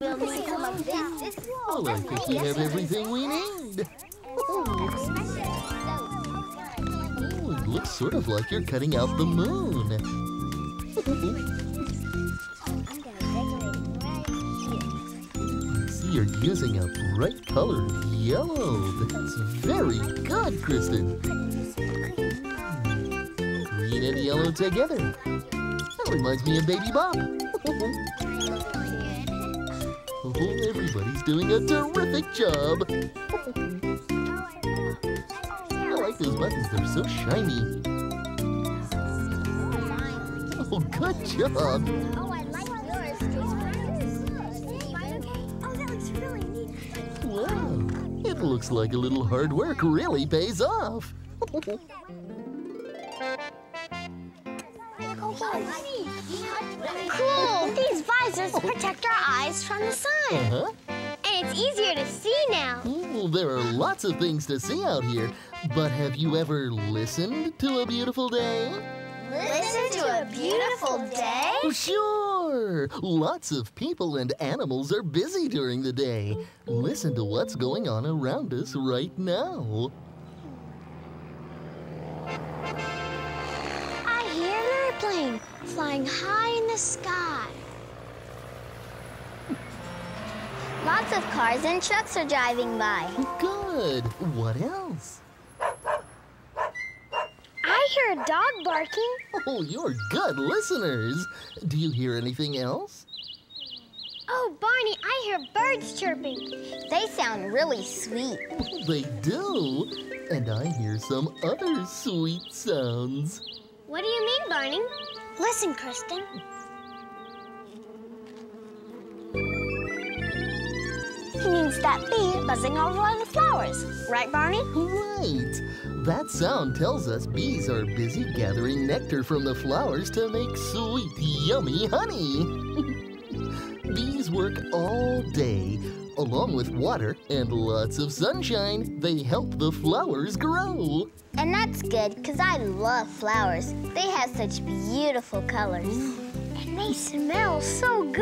This I we have everything we need. Oh, it looks sort of like you're cutting out the moon. See, you're using a bright color yellow. That's very good, Kristen. Green and yellow together. That reminds me of Baby Bop. Everybody's doing a terrific job. I like those buttons, they're so shiny. Oh, good job. Wow, it looks like a little hard work really pays off. Cool! These visors protect our eyes from the sun. Uh-huh. And it's easier to see now. Well, there are lots of things to see out here, but have you ever listened to a beautiful day? Listen to a beautiful day? Sure! Lots of people and animals are busy during the day. Listen to what's going on around us right now. Airplane flying high in the sky. Lots of cars and trucks are driving by. Good. What else? I hear a dog barking. Oh, you're good listeners. Do you hear anything else? Oh, Barney, I hear birds chirping. They sound really sweet. They do. And I hear some other sweet sounds. What do you mean, Barney? Listen, Kristen. He means that bee buzzing over all the flowers. Right, Barney? Right. That sound tells us bees are busy gathering nectar from the flowers to make sweet, yummy honey. bees work all day. Along with water and lots of sunshine, they help the flowers grow. And that's good, because I love flowers. They have such beautiful colors. And they smell so good.